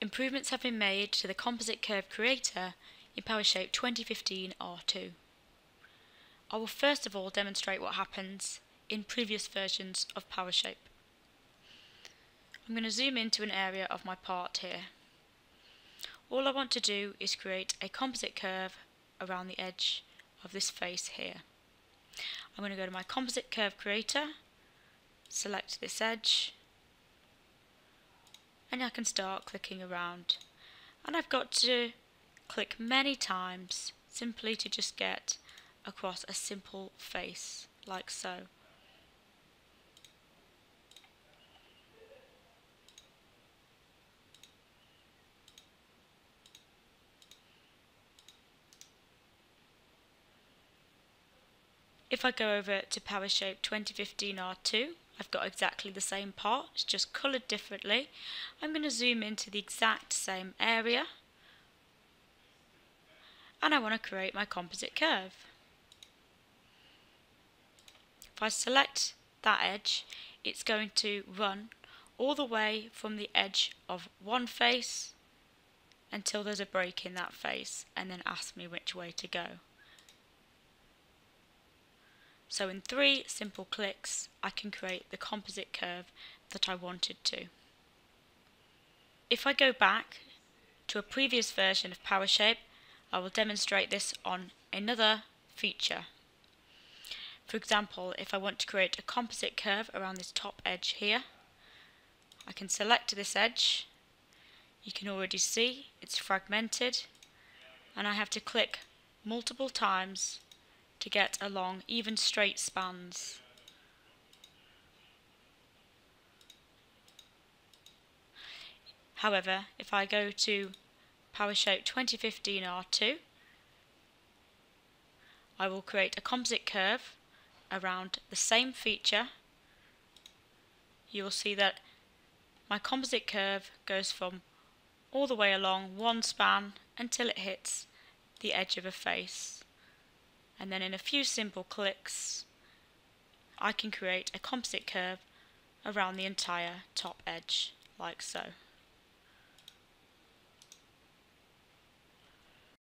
Improvements have been made to the Composite Curve Creator in PowerShape 2015 R2. I will first of all demonstrate what happens in previous versions of PowerShape. I'm going to zoom into an area of my part here. All I want to do is create a composite curve around the edge of this face here. I'm going to go to my composite curve creator, select this edge, and I can start clicking around. And I've got to click many times simply to just get across a simple face like so. If I go over to PowerShape 2015 R2, I've got exactly the same part, it's just coloured differently. I'm going to zoom into the exact same area and I want to create my composite curve. If I select that edge, it's going to run all the way from the edge of one face until there's a break in that face and then ask me which way to go. So in three simple clicks, I can create the composite curve that I wanted to. If I go back to a previous version of PowerShape, I will demonstrate this on another feature. For example, if I want to create a composite curve around this top edge here, I can select this edge. You can already see it's fragmented and I have to click multiple times to get along even straight spans. However, if I go to PowerShape 2015 R2, I will create a composite curve around the same feature. You will see that my composite curve goes from all the way along one span until it hits the edge of a face and then in a few simple clicks I can create a composite curve around the entire top edge like so.